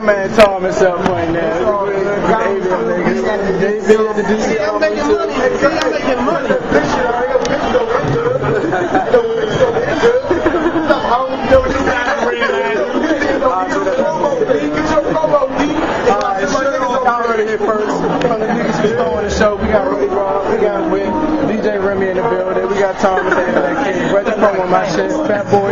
my man Thomas up point there. Hey, niggas. They be at the DC. I'm making money. I'm making money. Alright, so y'all already here first. From the niggas who's throwing the show, we got Ready Rob, we got Whit, DJ Remi in the building, we got Thomas and that kid. To promo my shit, Fat Boy.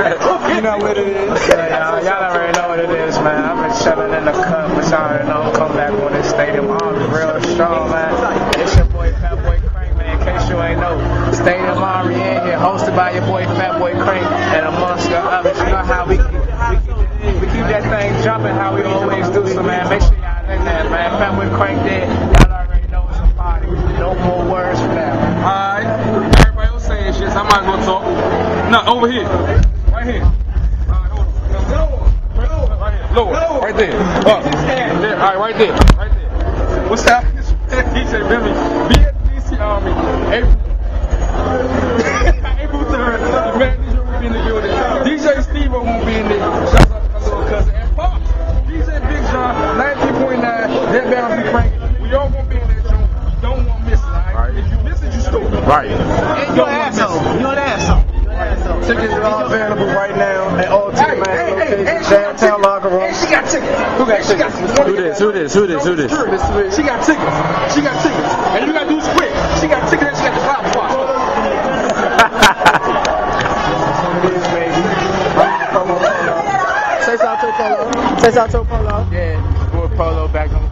You know what it is. Yeah, y'all, y'all already know what it is, man. I've been chilling in the cup, but y'all already know come back on this stadium. Army real strong, man. It's your boy Fat Boy Crank, man. In case you ain't know, Stadium Armory in here, hosted by your boy Fat Boy Crank, and amongst the others. You know how we keep, we keep, that thing jumping, how we always do. So, man, make sure y'all in there, man. Fat Boy Crank there. Y'all already know it's a party. No more words from that. Alright, everybody else saying shit, so I might well talk. No, over here. Right here. Alright, hold on. Right here. Lower. Right there. Oh. Up. There. Alright, right there. Right there. What's that? DJ Billy. Be at the DC Armory. April. April 3rd. The man DJ will be in the building. DJ Steve won't be in there. Shout out to my little cousin. And Pop. DJ Big John. 19.9. That bounce Frank. We all gonna be in that joint. You don't want to miss it, alright? If you miss it, you stupid. Right. And you're an asshole. You're an asshole. You're an asshole. Tickets are all available right now at all Hey, hey, hey, hey, locations, downtown got tickets. Who got She got tickets? Who this? Who this? Who this? Who this? She got tickets. She got tickets. And you gotta do this quick. She got tickets and she got the pop spot. Say something to Polo. Say something to Polo. Yeah, boy Polo back on